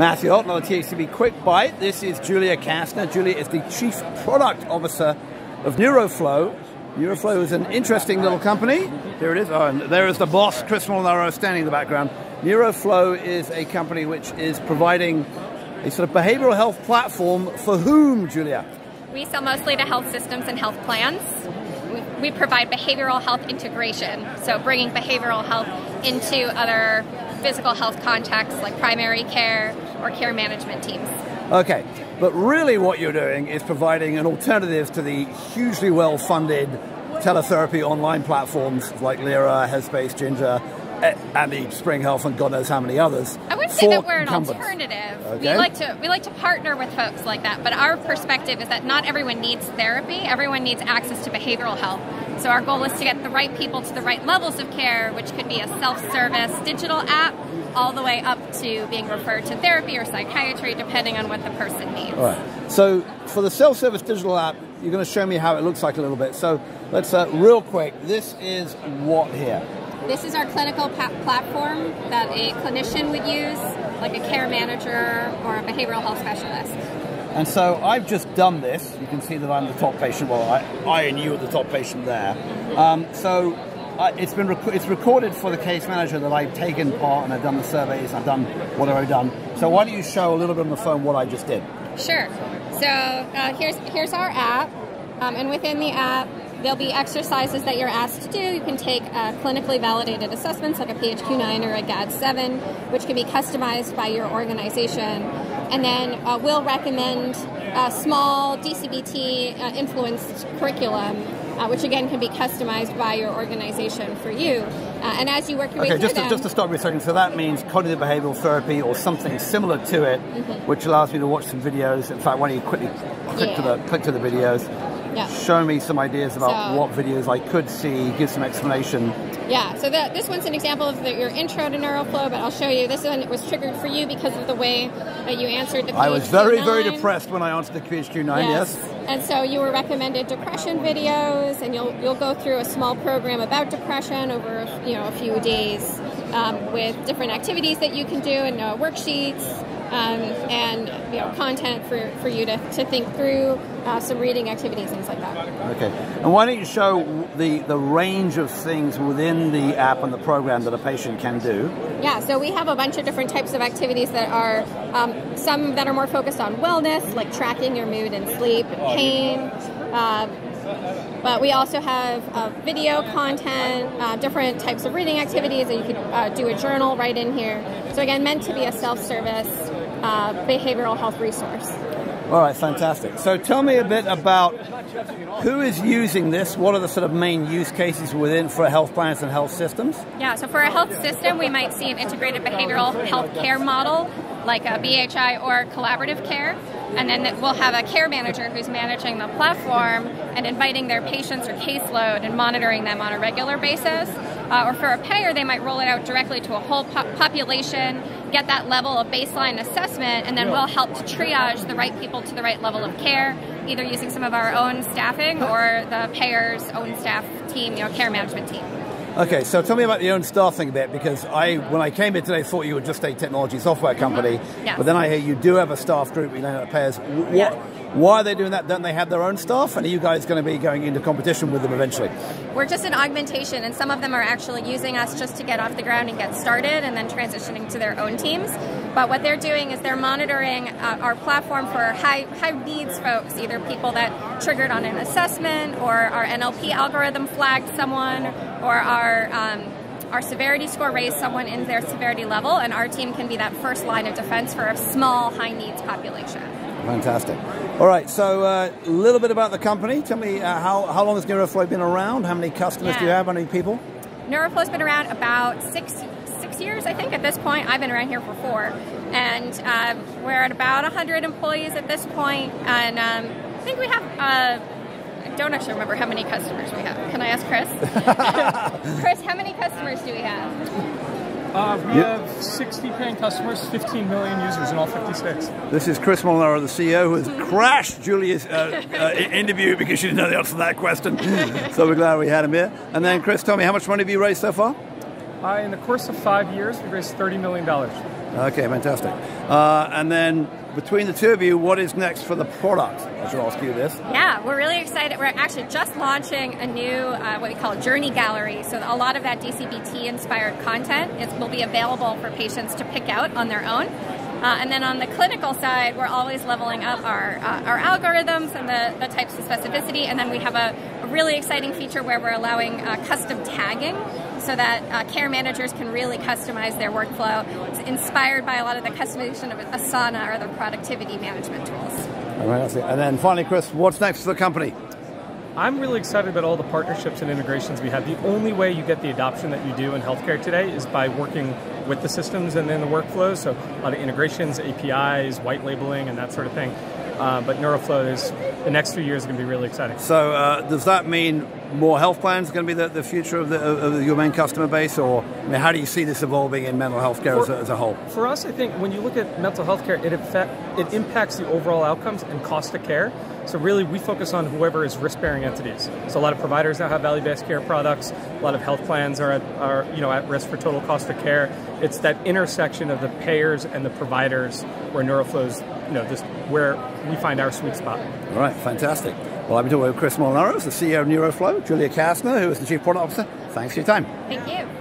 Matthew Holt, another THCB Quick Bite. This is Julia Kastner. Julia is the Chief Product Officer of NeuroFlow. NeuroFlow is an interesting little company. Here it is. Oh, and there is the boss, Chris Molaro, standing in the background. NeuroFlow is a company which is providing a sort of behavioral health platform for whom, Julia? We sell mostly to health systems and health plans. We provide behavioral health integration, so bringing behavioral health into other physical health contexts like primary care or care management teams. Okay, but really what you're doing is providing an alternative to the hugely well funded teletherapy online platforms like Lyra, Headspace, Ginger, and the Spring Health and God knows how many others. I would say that we're an alternative. Okay. We like to we like to partner with folks like that, but our perspective is that not everyone needs therapy. Everyone needs access to behavioral health. So our goal is to get the right people to the right levels of care, which could be a self-service digital app all the way up to being referred to therapy or psychiatry depending on what the person needs. All right. So for the self-service digital app, you're going to show me how it looks like a little bit. So let's uh, real quick. This is what here? This is our clinical platform that a clinician would use, like a care manager or a behavioral health specialist. And so I've just done this. You can see that I'm the top patient. Well, I, I and you are the top patient there. Um, so it's been rec- it's recorded for the case manager that I've taken part and I've done the surveys. I've done whatever I've done. So why don't you show a little bit on the phone what I just did? Sure. So uh, here's here's our app, um, and within the app There'll be exercises that you're asked to do. You can take uh, clinically validated assessments like a PHQ-9 or a GAD-7, which can be customized by your organization. And then uh, we'll recommend a small DCBT uh, influenced curriculum, uh, which again can be customized by your organization for you. Uh, and as you work your okay, way just through to, just to stop you a second. So that means cognitive behavioral therapy or something similar to it, mm-hmm. which allows me to watch some videos. In fact, why don't you quickly click yeah. to the click to the videos? yeah. show me some ideas about so, what videos I could see, give some explanation. Yeah, so this one's an example of the, your intro to NeuroFlow, but I'll show you. This one was triggered for you because of the way that you answered the PHQ-9. I was very, very depressed when I answered the PHQ-9, yes. yes. And so you were recommended depression videos, and you'll, you'll go through a small program about depression over you know, a few days um, with different activities that you can do and uh, worksheets um, and you know content for, for you to, to think through uh, some reading activities, things like that. Okay, and why don't you show the, the range of things within the app and the program that a patient can do? Yeah, so we have a bunch of different types of activities that are um, some that are more focused on wellness, like tracking your mood and sleep, and pain. Uh, but we also have uh, video content, uh, different types of reading activities that you can uh, do a journal right in here. So again, meant to be a self-service uh, behavioral health resource. All right, fantastic. So tell me a bit about who is using this. What are the sort of main use cases within for health plans and health systems? Yeah, so for a health system, we might see an integrated behavioral health care model like a BHI or collaborative care. And then we'll have a care manager who's managing the platform and inviting their patients or caseload and monitoring them on a regular basis. Uh, or for a payer, they might roll it out directly to a whole po- population, get that level of baseline assessment, and then we'll help to triage the right people to the right level of care, either using some of our own staffing or the payer's own staff team, you know, care management team. Okay, so tell me about your own staffing a bit because I, when I came here today, thought you were just a technology software company, yes. but then I hear you do have a staff group, you know, payers. What, yeah. Why are they doing that? Don't they have their own staff? And are you guys going to be going into competition with them eventually? We're just an augmentation, and some of them are actually using us just to get off the ground and get started, and then transitioning to their own teams. But what they're doing is they're monitoring uh, our platform for high high needs folks, either people that triggered on an assessment, or our NLP algorithm flagged someone, or our um, our severity score raised someone in their severity level, and our team can be that first line of defense for a small high needs population. Fantastic. All right, so a uh, little bit about the company. Tell me uh, how, how long has NeuroFlow been around? How many customers yeah. do you have? How many people? NeuroFlow's been around about six six years, I think, at this point. I've been around here for four. And um, we're at about 100 employees at this point, And um, I think we have, uh, I don't actually remember how many customers we have. Can I ask Chris? Chris, how many customers do we have? Uh, we yep. have 60 paying customers, 15 million users in all 50 states. This is Chris Molaro, the CEO, who has crashed Julia's uh, uh, interview because she didn't know the answer to that question. so we're glad we had him here. And then, Chris, tell me, how much money have you raised so far? Uh, in the course of five years, we raised $30 million. Okay, fantastic. Uh, and then between the two of you, what is next for the product? I should ask you this. Yeah, we're really excited. We're actually just launching a new, uh, what we call Journey Gallery. So a lot of that DCBT inspired content is, will be available for patients to pick out on their own. Uh, and then on the clinical side, we're always leveling up our, uh, our algorithms and the, the types of specificity. And then we have a, a really exciting feature where we're allowing uh, custom tagging so that uh, care managers can really customize their workflow. It's inspired by a lot of the customization of Asana or the productivity management tools. All right. And then finally, Chris, what's next for the company? I'm really excited about all the partnerships and integrations we have. The only way you get the adoption that you do in healthcare today is by working with the systems and then the workflows. So a lot of integrations, APIs, white labeling, and that sort of thing. Uh, but NeuroFlow is the next few years are going to be really exciting. So uh, does that mean more health plans are going to be the, the future of, the, of, your main customer base, or I mean, how do you see this evolving in mental health care for, as, a, as, a, whole? For us, I think when you look at mental health care, it, effect, it impacts the overall outcomes and cost of care. So really, we focus on whoever is risk-bearing entities. So a lot of providers now have value-based care products. A lot of health plans are at, are you know at risk for total cost of care. It's that intersection of the payers and the providers where NeuroFlow's you know just where we find our sweet spot. All right, fantastic. Well, I've been talking with Chris Molaros, the CEO of NeuroFlow, Julia Kastner, who is the Chief Product Officer. Thanks for your time. Thank you.